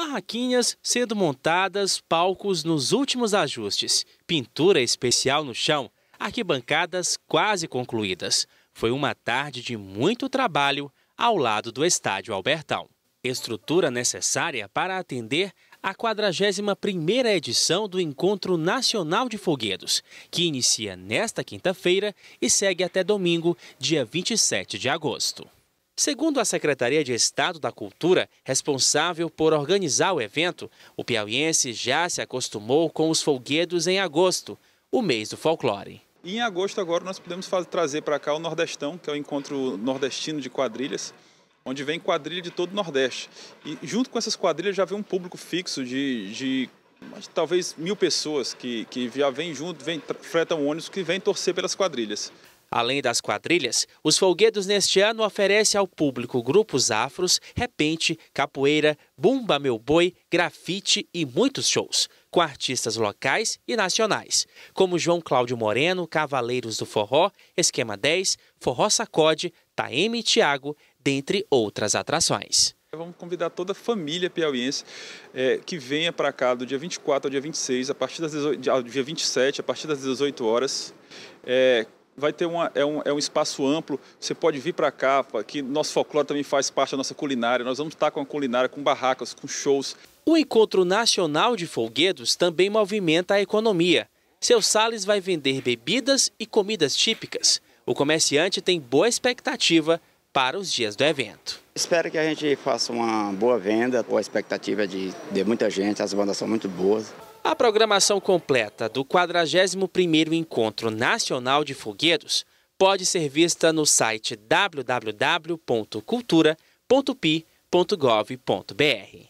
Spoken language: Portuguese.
Barraquinhas sendo montadas, palcos nos últimos ajustes, pintura especial no chão, arquibancadas quase concluídas. Foi uma tarde de muito trabalho ao lado do Estádio Albertão. Estrutura necessária para atender a 41ª edição do Encontro Nacional de Foguedos, que inicia nesta quinta-feira e segue até domingo, dia 27 de agosto. Segundo a Secretaria de Estado da Cultura, responsável por organizar o evento, o piauiense já se acostumou com os folguedos em agosto, o mês do folclore. Em agosto agora nós podemos fazer, trazer para cá o Nordestão, que é o encontro nordestino de quadrilhas, onde vem quadrilha de todo o Nordeste. E junto com essas quadrilhas já vem um público fixo de, de talvez mil pessoas que, que já vem junto, vem, fretam ônibus que vem torcer pelas quadrilhas. Além das quadrilhas, os folguedos neste ano oferecem ao público grupos afros, repente, capoeira, bumba meu boi, grafite e muitos shows, com artistas locais e nacionais, como João Cláudio Moreno, Cavaleiros do Forró, Esquema 10, Forró Sacode, Taeme e Tiago, dentre outras atrações. Vamos convidar toda a família piauiense é, que venha para cá do dia 24 ao dia 26, a partir das 18, dia 27, a partir das 18 horas. É, vai ter uma, é, um, é um espaço amplo, você pode vir para cá, que nosso folclore também faz parte da nossa culinária, nós vamos estar com a culinária, com barracas, com shows. O Encontro Nacional de Folguedos também movimenta a economia. Seu Sales vai vender bebidas e comidas típicas. O comerciante tem boa expectativa para os dias do evento. Espero que a gente faça uma boa venda, a expectativa de, de muita gente, as bandas são muito boas. A programação completa do 41º Encontro Nacional de Foguedos pode ser vista no site www.cultura.pi.gov.br.